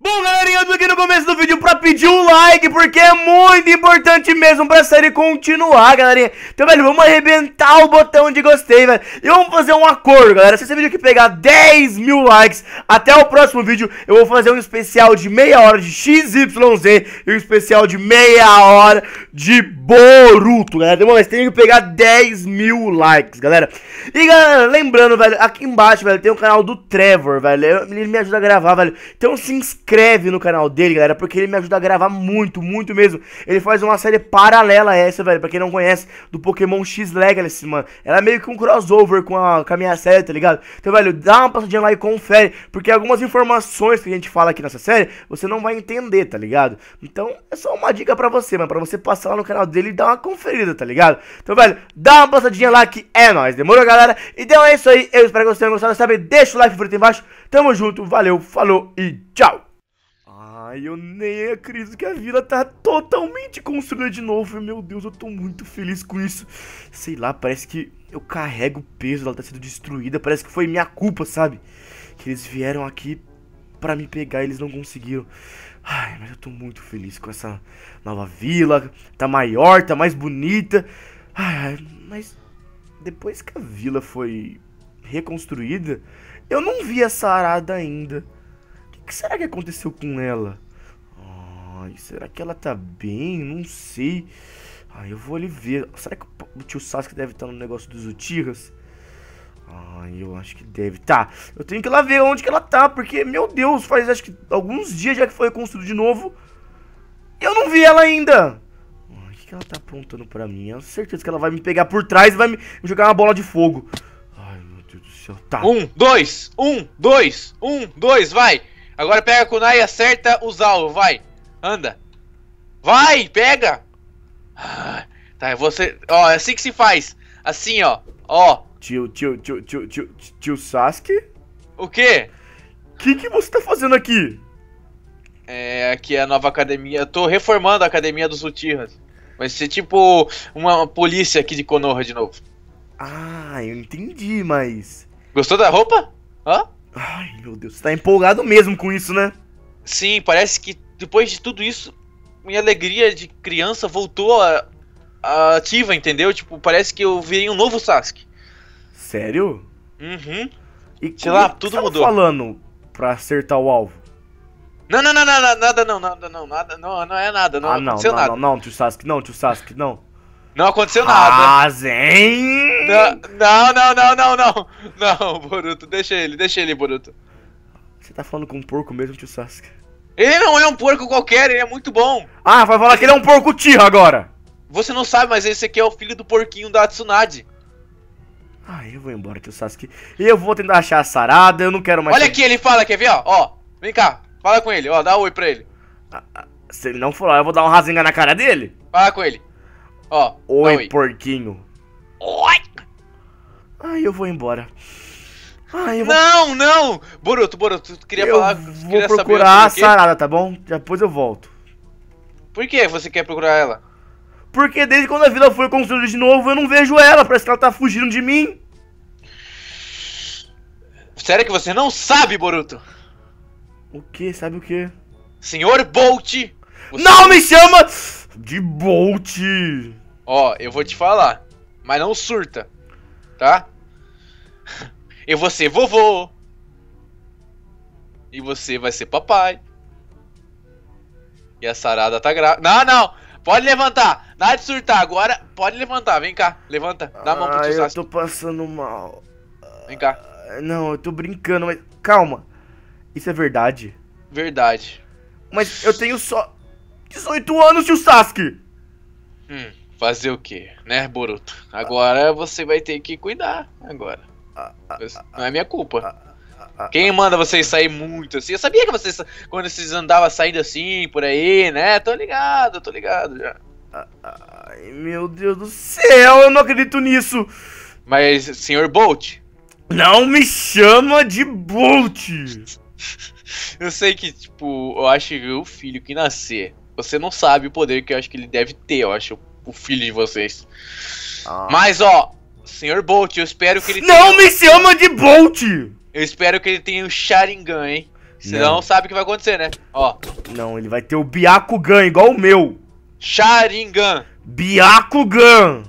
Bom, aqui no começo do vídeo pra pedir um like, porque é muito importante mesmo pra série continuar, galerinha. Então, velho, vamos arrebentar o botão de gostei, velho. E vamos fazer um acordo, galera. Se esse vídeo aqui pegar 10 mil likes até o próximo vídeo, eu vou fazer um especial de meia hora de XYZ e um especial de meia hora de Boruto, galera. Mas tem que pegar 10 mil likes, galera. E, galera, lembrando, velho, aqui embaixo, velho, tem o canal do Trevor, velho. Ele me ajuda a gravar, velho. Então se inscreve no canal dele, galera, porque ele me ajuda a gravar muito, muito mesmo. Ele faz uma série paralela a essa, velho, pra quem não conhece, do Pokémon X Legacy, mano. Ela é meio que um crossover com a, com a minha série, tá ligado? Então, velho, dá uma passadinha lá e confere, porque algumas informações que a gente fala aqui nessa série, você não vai entender, tá ligado? Então, é só uma dica pra você, mano, pra você passar lá no canal dele e dar uma conferida, tá ligado? Então, velho, dá uma passadinha lá que é nóis. Demorou, galera? Então é isso aí. Eu espero que vocês tenham gostado. Sabe, deixa o like favorito aí embaixo. Tamo junto, valeu, falou e tchau. Ai, eu nem acredito que a vila tá totalmente construída de novo. Meu Deus, eu tô muito feliz com isso. Sei lá, parece que eu carrego o peso dela tá sendo destruída. Parece que foi minha culpa, sabe? Que eles vieram aqui pra me pegar e eles não conseguiram. Ai, mas eu tô muito feliz com essa nova vila. Tá maior, tá mais bonita. Ai, mas depois que a vila foi reconstruída, eu não vi essa arada ainda. Que, será que aconteceu com ela? Ai, será que ela tá bem? Não sei. Ai, eu vou ali ver. Será que o tio Sasuke deve estar no negócio dos Uchihas? Ai, eu acho que deve. Tá, eu tenho que ir lá ver onde que ela tá, porque, meu Deus, faz acho que alguns dias já que foi reconstruído de novo. Eu não vi ela ainda. Ai, o que, que ela tá apontando pra mim? Eu tenho certeza que ela vai me pegar por trás e vai me jogar uma bola de fogo. Ai, meu Deus do céu. Tá. Um, dois, um, dois, um, dois, vai. Agora pega a kunai e acerta os alvos, vai. Anda. Vai, pega. Ah, Tá, você... Ó, é assim que se faz. Assim, ó. Ó. Tio, tio, tio, tio, tio, tio Sasuke? O quê? O que, que você tá fazendo aqui? É, aqui é a nova academia. Eu tô reformando a academia dos Uchihas. Vai ser tipo uma polícia aqui de Konoha de novo. Ah, eu entendi, mas. Gostou da roupa? Hã? Ai, meu Deus, você tá empolgado mesmo com isso, né? Sim, parece que depois de tudo isso, minha alegria de criança voltou a, a ativa, entendeu? Tipo, parece que eu virei um novo Sasuke. Sério? Uhum. E Sei lá, é que tudo você tá mudou. falando pra acertar o alvo? Não, não, não, não, não, nada não, nada não, nada, não, não é nada, não ah, não, aconteceu não, nada. não, não, tio Sasuke, não, tio Sasuke, não. Não aconteceu nada. Ah, Zen! Não, não, não, não, não, não. Boruto, deixa ele, deixa ele, Boruto. Você tá falando com um porco mesmo, tio Sasuke? Ele não é um porco qualquer, ele é muito bom. Ah, vai falar que ele é um porco tiro agora! Você não sabe, mas esse aqui é o filho do porquinho da Tsunade. Ah, eu vou embora, tio Sasuke. Eu vou tentar achar a sarada, eu não quero mais... Olha aqui, ele fala, quer ver, ó? Ó, vem cá, fala com ele, ó, dá um oi pra ele. Se ele não lá, eu vou dar um rasenga na cara dele. Fala com ele. Ó, um Oi, oi. porquinho. Oi! Ai, eu vou embora. Ai, eu vou... Não, não! Boruto, Boruto, tu queria eu falar. vou queria procurar a sarada, tá bom? Depois eu volto. Por que você quer procurar ela? Porque desde quando a vila foi construída de novo, eu não vejo ela. Parece que ela tá fugindo de mim. Sério que você não sabe, Boruto? O que? Sabe o que? Senhor Bolt! Não me chama de Bolt. Ó, eu vou te falar, mas não surta, tá? Eu vou ser vovô. E você vai ser papai. E a Sarada tá grávida. Não, não! Pode levantar! Nada de surtar, agora pode levantar, vem cá, levanta, dá a mão pro Ai, tio eu tô passando mal. Vem cá. Ah, Não, eu tô brincando, mas calma. Isso é verdade. Verdade. Mas eu tenho só 18 anos, tio Sasuke. Hum, fazer o quê, né, Boruto? Agora você vai ter que cuidar, agora. Ah, ah, Não é minha culpa. ah, Quem manda vocês sair muito assim? Eu sabia que vocês, quando vocês andavam saindo assim, por aí, né? Tô ligado, tô ligado já. Ai, meu Deus do céu, eu não acredito nisso. Mas, senhor Bolt, Não me chama de Bolt. eu sei que, tipo, eu acho que o filho que nascer, você não sabe o poder que eu acho que ele deve ter, eu acho, o filho de vocês. Ah. Mas, ó, senhor Bolt, eu espero que ele Não tenha... me chama de Bolt. Eu espero que ele tenha o Sharingan, hein? Senão Não. sabe o que vai acontecer, né? Ó, Não, ele vai ter o Byakugan, igual o meu. Sharingan. Byakugan!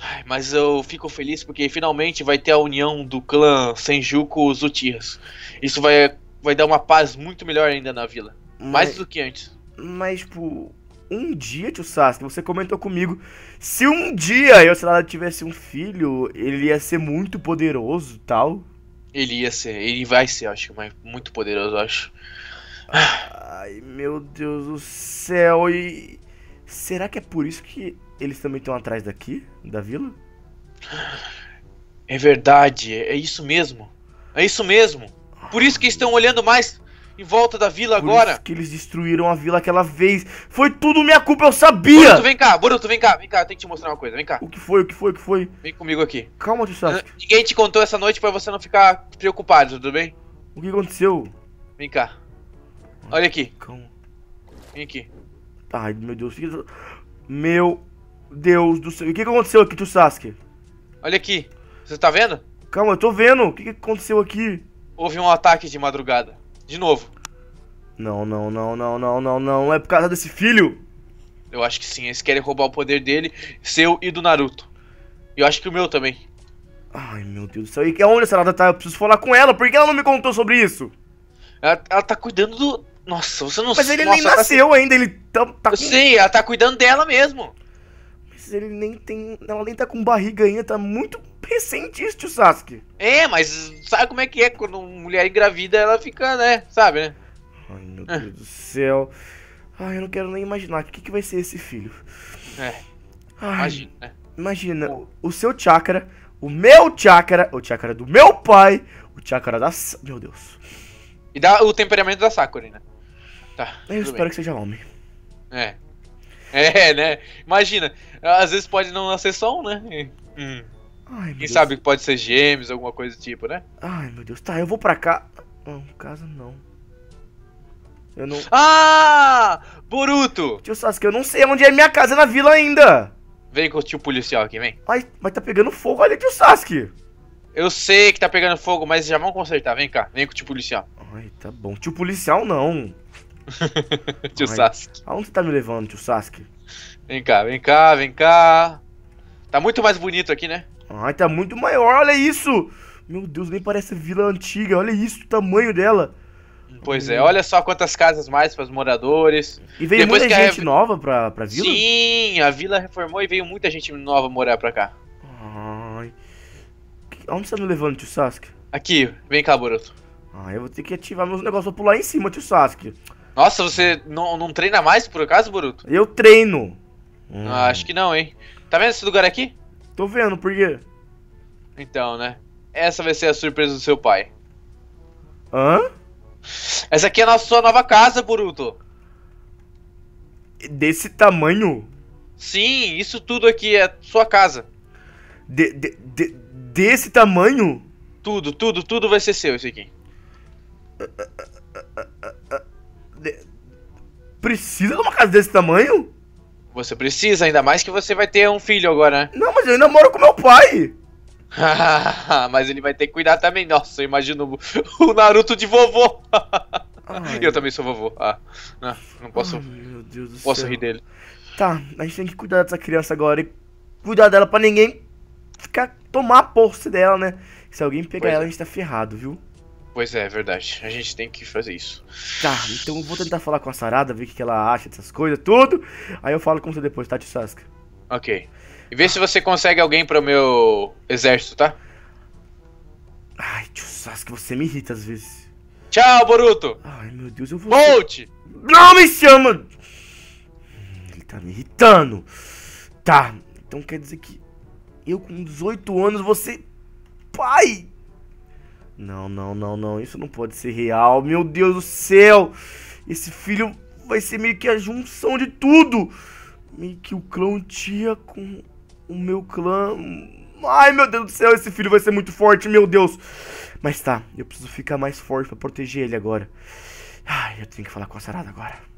Ai, mas eu fico feliz porque finalmente vai ter a união do clã Senjuku Uchihas. Isso vai, vai dar uma paz muito melhor ainda na vila. Mais Mas, do que antes. Mas, tipo, um dia, tio Sasuke, você comentou comigo, se um dia eu, sei lá, tivesse um filho, ele ia ser muito poderoso e tal. Ele ia ser, ele vai ser, acho, mas muito poderoso, acho. Ai, meu Deus do céu, e... Será que é por isso que eles também estão atrás daqui, da vila? É verdade, é isso mesmo. É isso mesmo. Por isso que estão olhando mais em volta da vila Por agora. isso que eles destruíram a vila aquela vez. Foi tudo minha culpa, eu sabia! Boruto, vem cá, Boruto, vem cá, vem cá, tenho que te mostrar uma coisa, vem cá. O que foi, o que foi, o que foi? Vem comigo aqui. Calma, tio Sasuke. Ninguém te contou essa noite pra você não ficar preocupado, tudo bem? O que aconteceu? Vem cá. Olha aqui, Calma. vem aqui. Ai, meu Deus. Meu Deus do céu. O que aconteceu aqui, tio Sasuke? Olha aqui. Você tá vendo? Calma, eu tô vendo. O que aconteceu aqui? Houve um ataque de madrugada. De novo. Não, não, não, não, não, não, não. É por causa desse filho? Eu acho que sim, eles querem roubar o poder dele, seu e do Naruto. E eu acho que o meu também. Ai, meu Deus do céu. E onde a Sarada tá? Eu preciso falar com ela. Por que ela não me contou sobre isso? Ela, ela tá cuidando do. Nossa, você não Mas ele Nossa, nem tá- nasceu ainda. Ele tá, tá Eu com... sei, ela tá cuidando dela mesmo. Mas ele nem tem... Ela nem tá com barriga ainda. Tá muito recente isso, tio Sasuke. É, mas sabe como é que é? Quando uma mulher engravida, ela fica, né? Sabe, né? Ai, meu Ah. Deus do céu. Ai, eu não quero nem imaginar. O que, que vai ser esse filho? É, Ai, imagina, né? Imagina, o, o seu chakra, o meu chakra, o chakra do meu pai, o chakra da... Meu Deus. E dá o temperamento da Sakura, né? Tá. Eu espero que seja homem. bem. É. É, né? Imagina, às vezes pode não nascer só um, né? Hum. Ai, meu Quem Deus. sabe pode ser gêmeos, alguma coisa do tipo, né? Ai, meu Deus. Tá, eu vou pra cá. Não, casa não. Eu não... Ah! Boruto! Tio Sasuke, eu não sei onde é minha casa na vila ainda. Vem com o tio policial aqui, vem. Ai, mas tá pegando fogo ali, tio Sasuke. Eu sei que tá pegando fogo, mas já vamos consertar. Vem cá, vem com o tio policial. Ai, tá bom. Tio policial, não. tio Ai. Sasuke. Aonde você tá me levando, tio Sasuke? Vem cá, vem cá, vem cá. Tá muito mais bonito aqui, né? Ai, tá muito maior, olha isso. Meu Deus, nem parece vila antiga. Olha isso, o tamanho dela. Pois é, olha só quantas casas mais para os moradores. E veio Depois muita a gente rev- nova pra, pra vila? Sim, a vila reformou e veio muita gente nova morar pra cá. Ai. Aonde você tá me levando, tio Sasuke? Aqui, vem cá, Boruto. Ai, eu vou ter que ativar meus negócios pra pular em cima, tio Sasuke. Nossa, você não, não treina mais por acaso, Boruto? Eu treino. Hum, Ah, acho que não, hein? Tá vendo esse lugar aqui? Tô vendo, por quê? Então, né? Essa vai ser a surpresa do seu pai. Hã? Essa aqui é a sua nova casa, Boruto. Desse tamanho? Sim, isso tudo aqui é sua casa. De, de- de- desse tamanho? Tudo, tudo, tudo vai ser seu, isso aqui. Precisa de uma casa desse tamanho? Você precisa, ainda mais que você vai ter um filho agora, né? Não, mas eu ainda moro com meu pai. Mas ele vai ter que cuidar também. Nossa, eu imagino o Naruto de vovô. Ai, Eu também sou vovô. Ah, não, não posso, ai, meu Deus do posso céu. rir dele. Tá, a gente tem que cuidar dessa criança agora e cuidar dela pra ninguém ficar tomar a posse dela, né? Se alguém pegar Pois ela, é. a gente tá ferrado, viu? Pois é, é verdade. A gente tem que fazer isso. Tá, então eu vou tentar falar com a Sarada, ver o que ela acha dessas coisas, tudo. Aí eu falo com você depois, tá, tio Sasuke? Ok. E vê se você consegue alguém para o meu exército, tá? Ai, tio Sasuke, você me irrita às vezes. Tchau, Boruto! Ai, meu Deus, eu vou... Volte! Não me chama! Ele tá me irritando. Tá, então quer dizer que eu com 18 anos ser pai? Não, não, não, não, isso não pode ser real. Meu Deus do céu! Esse filho vai ser meio que a junção de tudo. Meio que o clã tia com o meu clã. Ai, meu Deus do céu, esse filho vai ser muito forte, meu Deus. Mas tá, eu preciso ficar mais forte pra proteger ele agora. Ai, eu tenho que falar com a Sarada agora.